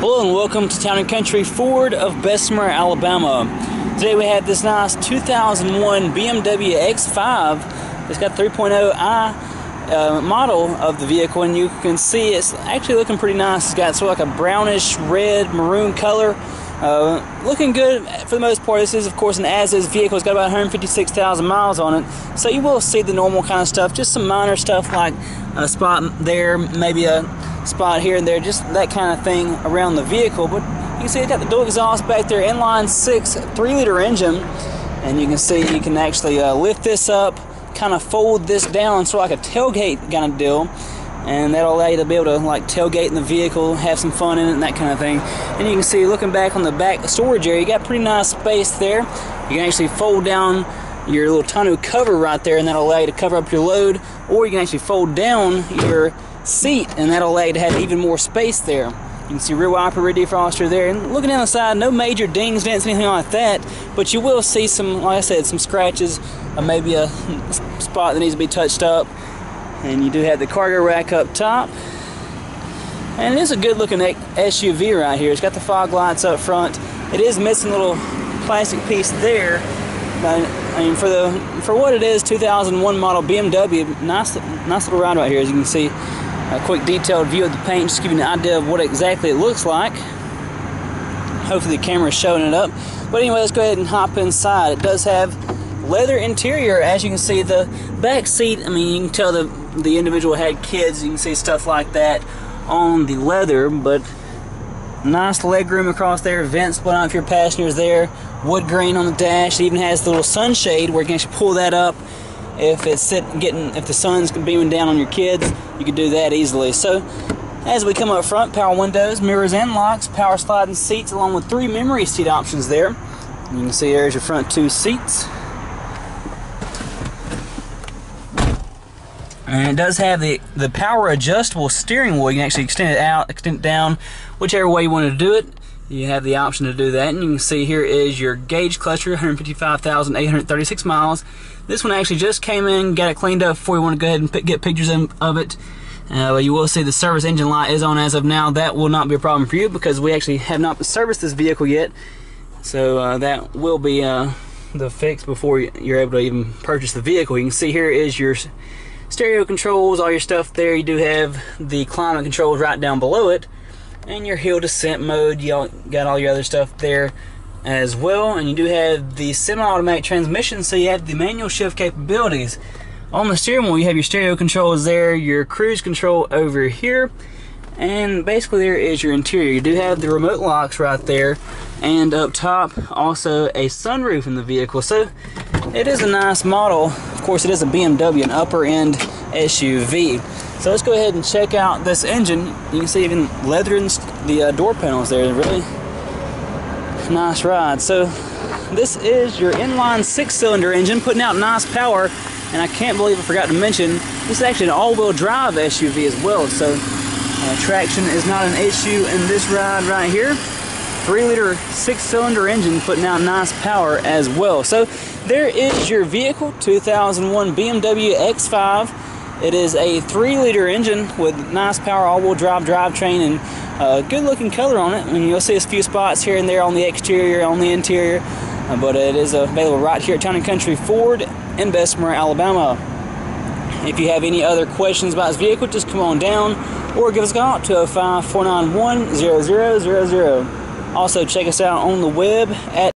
Hello and welcome to Town and Country Ford of Bessemer, Alabama. Today we have this nice 2001 BMW X5. It's got 3.0i uh, model of the vehicle and you can see it's actually looking pretty nice. It's got sort of like a brownish red maroon color. Uh, looking good for the most part. This is, of course, an as-is vehicle. It's got about 156,000 miles on it, so you will see the normal kind of stuff. Just some minor stuff like a spot there, maybe a spot here and there, just that kind of thing around the vehicle. But you can see it's got the dual exhaust back there, inline six, three-liter engine, and you can see you can actually uh, lift this up, kind of fold this down, sort of like a tailgate kind of deal and that'll allow you to be able to like tailgate in the vehicle, have some fun in it, and that kind of thing. And you can see, looking back on the back storage area, you got pretty nice space there. You can actually fold down your little tonneau cover right there, and that'll allow you to cover up your load. Or you can actually fold down your seat, and that'll allow you to have even more space there. You can see rear wiper, rear defroster there. And looking down the side, no major dings, dents, anything like that. But you will see some, like I said, some scratches, uh, maybe a spot that needs to be touched up and you do have the cargo rack up top. And it is a good looking SUV right here. It's got the fog lights up front. It is missing a little plastic piece there. But I mean for the for what it is 2001 model BMW nice nice little ride right here as you can see. A quick detailed view of the paint just you an idea of what exactly it looks like. Hopefully the camera is showing it up. But anyway let's go ahead and hop inside. It does have leather interior as you can see the back seat I mean you can tell the the individual had kids you can see stuff like that on the leather but nice leg room across there vents split out for your passengers there wood grain on the dash it even has the little sunshade where you can actually pull that up. If it's sitting getting if the sun's beaming down on your kids you can do that easily. So as we come up front power windows mirrors and locks power sliding seats along with three memory seat options there. You can see there's your front two seats And it does have the, the power adjustable steering wheel. You can actually extend it out, extend it down, whichever way you want to do it. You have the option to do that. And you can see here is your gauge cluster, 155,836 miles. This one actually just came in, got it cleaned up before you want to go ahead and get pictures of it. Uh, you will see the service engine light is on as of now. That will not be a problem for you because we actually have not serviced this vehicle yet. So uh, that will be uh, the fix before you're able to even purchase the vehicle. You can see here is your stereo controls, all your stuff there. You do have the climate controls right down below it. And your hill descent mode, you got all your other stuff there as well. And you do have the semi-automatic transmission, so you have the manual shift capabilities. On the steering wheel, you have your stereo controls there, your cruise control over here, and basically there is your interior. You do have the remote locks right there, and up top, also a sunroof in the vehicle. So it is a nice model. Of course, it is a BMW, an upper end SUV. So let's go ahead and check out this engine. You can see even leather in the uh, door panels there. Really nice ride. So this is your inline six-cylinder engine putting out nice power. And I can't believe I forgot to mention, this is actually an all-wheel drive SUV as well. So uh, traction is not an issue in this ride right here. 3 liter 6 cylinder engine putting out nice power as well. So there is your vehicle 2001 BMW X5. It is a 3 liter engine with nice power all wheel drive drivetrain and uh, good looking color on it. I mean, you'll see a few spots here and there on the exterior, on the interior, uh, but it is available right here at Town and Country Ford in Bessemer, Alabama. If you have any other questions about this vehicle, just come on down or give us a call at 205 491 0000. Also, check us out on the web at